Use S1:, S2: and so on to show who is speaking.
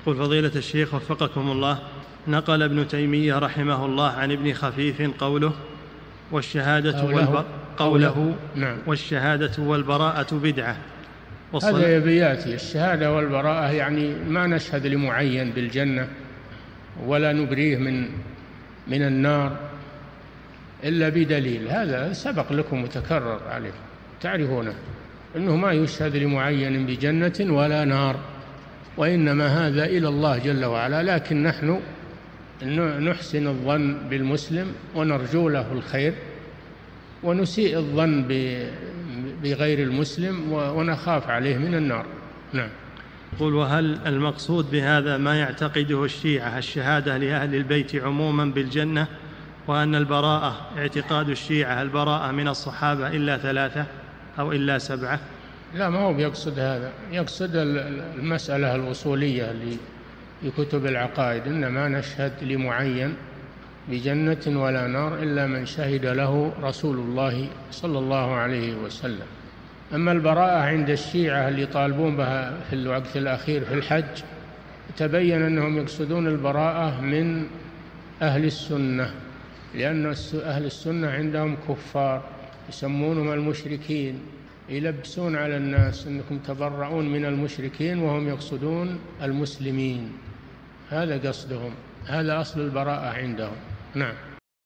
S1: يقول فضيلة الشيخ وفقكم الله نقل ابن تيمية رحمه الله عن ابن خفيف قوله والشهادة
S2: قوله,
S1: والب... قوله
S2: نعم.
S1: والشهادة والبراءة بدعة.
S2: هذا يبياتي الشهادة والبراءة يعني ما نشهد لمعين بالجنة ولا نبريه من من النار إلا بدليل. هذا سبق لكم وتكرر عليكم تعرفونه أنه ما يشهد لمعين بجنة ولا نار. وإنما هذا إلى الله جل وعلا لكن نحن نحسن الظن بالمسلم ونرجو له الخير ونسيء الظن بغير المسلم ونخاف عليه من النار. نعم.
S1: قل وهل المقصود بهذا ما يعتقده الشيعة الشهادة لأهل البيت عموما بالجنة وأن البراءة اعتقاد الشيعة البراءة من الصحابة إلا ثلاثة أو إلا سبعة؟
S2: لا ما هو بيقصد هذا. يقصد المسألة الأصولية اللي في كتب العقائد. إنما نشهد لمعين بجنة ولا نار إلا من شهد له رسول الله صلى الله عليه وسلم. أما البراءة عند الشيعة اللي يطالبون بها في الوقت الأخير في الحج تبين أنهم يقصدون البراءة من أهل السنة لأن أهل السنة عندهم كفار يسمونهم المشركين. يلبسون على الناس أنكم تبرؤون من المشركين وهم يقصدون المسلمين. هذا قصدهم. هذا أصل البراءة عندهم. نعم.